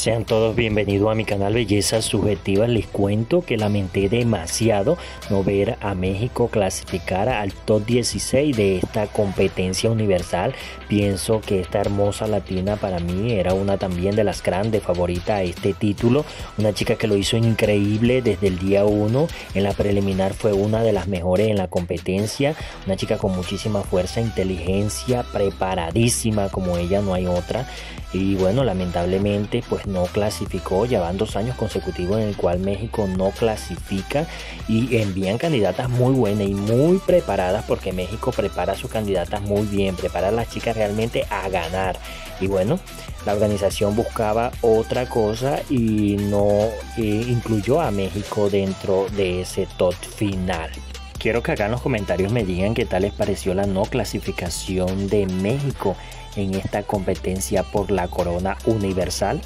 Sean todos bienvenidos a mi canal Belleza Subjetiva. Les cuento que lamenté demasiado no ver a México clasificar al top 16 de esta competencia universal. Pienso que esta hermosa latina para mí era una también de las grandes favoritas a este título. Una chica que lo hizo increíble desde el día 1. En la preliminar fue una de las mejores en la competencia. Una chica con muchísima fuerza, inteligencia, preparadísima como ella, no hay otra. Y bueno, lamentablemente pues no clasificó, ya van dos años consecutivos en el cual México no clasifica y envían candidatas muy buenas y muy preparadas porque México prepara a sus candidatas muy bien, prepara a las chicas realmente a ganar. Y bueno, la organización buscaba otra cosa y no incluyó a México dentro de ese top final. Quiero que acá en los comentarios me digan qué tal les pareció la no clasificación de México en esta competencia por la corona universal.